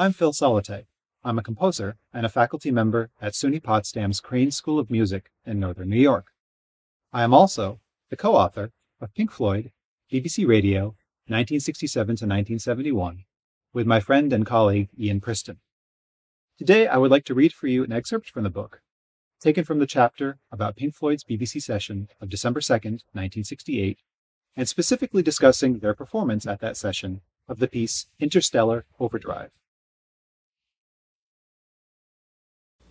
I'm Phil Salathé. I'm a composer and a faculty member at SUNY Potsdam's Crane School of Music in Northern New York. I am also the co author of Pink Floyd, BBC Radio, 1967 to 1971, with my friend and colleague Ian Preston. Today, I would like to read for you an excerpt from the book, taken from the chapter about Pink Floyd's BBC session of December 2nd, 1968, and specifically discussing their performance at that session of the piece Interstellar Overdrive.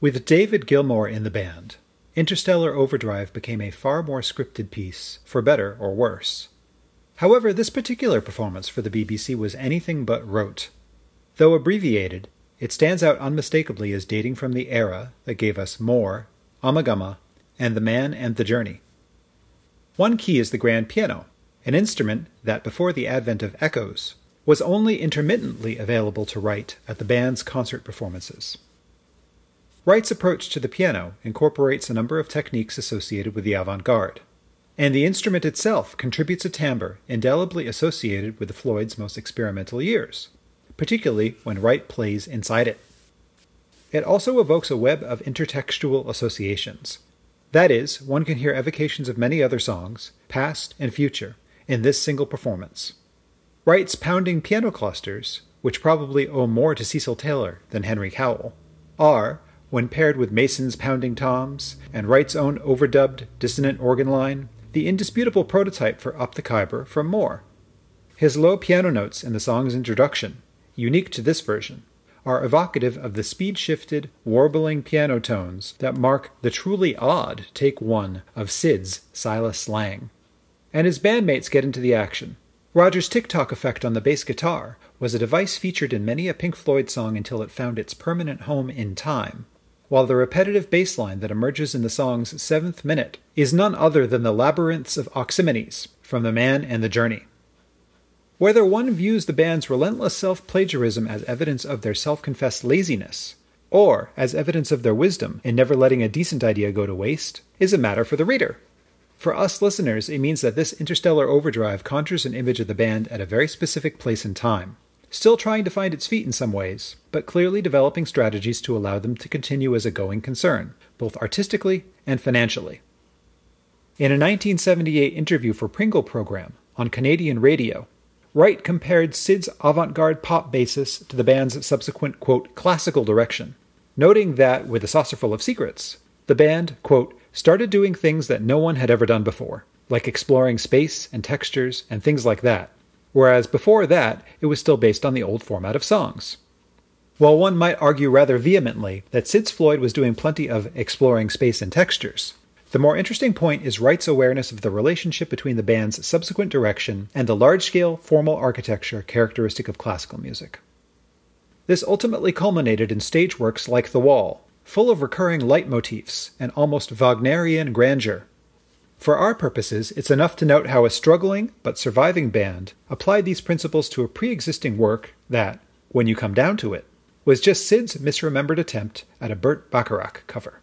With David Gilmour in the band, Interstellar Overdrive became a far more scripted piece, for better or worse. However, this particular performance for the BBC was anything but rote. Though abbreviated, it stands out unmistakably as dating from the era that gave us More, Ummagumma, and The Man and the Journey. One key is the grand piano, an instrument that, before the advent of echoes, was only intermittently available to Wright at the band's concert performances. Wright's approach to the piano incorporates a number of techniques associated with the avant garde, and the instrument itself contributes a timbre indelibly associated with Floyd's most experimental years, particularly when Wright plays inside it. It also evokes a web of intertextual associations. That is, one can hear evocations of many other songs, past and future, in this single performance. Wright's pounding piano clusters, which probably owe more to Cecil Taylor than Henry Cowell, are, when paired with Mason's pounding toms and Wright's own overdubbed dissonant organ line, the indisputable prototype for Up the Khyber from More. His low piano notes in the song's introduction, unique to this version, are evocative of the speed shifted, warbling piano tones that mark the truly odd take one of Syd's Silas Lang. And his bandmates get into the action. Roger's tick-tock effect on the bass guitar was a device featured in many a Pink Floyd song until it found its permanent home in time, while the repetitive bass line that emerges in the song's seventh minute is none other than the labyrinths of Auximines from The Man and the Journey. Whether one views the band's relentless self plagiarism as evidence of their self confessed laziness, or as evidence of their wisdom in never letting a decent idea go to waste, is a matter for the reader. For us listeners, it means that this interstellar overdrive conjures an image of the band at a very specific place and time, still trying to find its feet in some ways, but clearly developing strategies to allow them to continue as a going concern, both artistically and financially. In a 1978 interview for Pringle program on Canadian radio, Wright compared Syd's avant garde pop basis to the band's subsequent, quote, classical direction, noting that, with a saucerful of secrets, the band, quote, started doing things that no one had ever done before, like exploring space and textures and things like that, whereas before that it was still based on the old format of songs. While one might argue rather vehemently that Syd's Floyd was doing plenty of exploring space and textures, the more interesting point is Wright's awareness of the relationship between the band's subsequent direction and the large scale, formal architecture characteristic of classical music. This ultimately culminated in stage works like The Wall, full of recurring leitmotifs and almost Wagnerian grandeur, for our purposes, it's enough to note how a struggling but surviving band applied these principles to a pre existing work that, when you come down to it, was just Syd's misremembered attempt at a Burt Bacharach cover.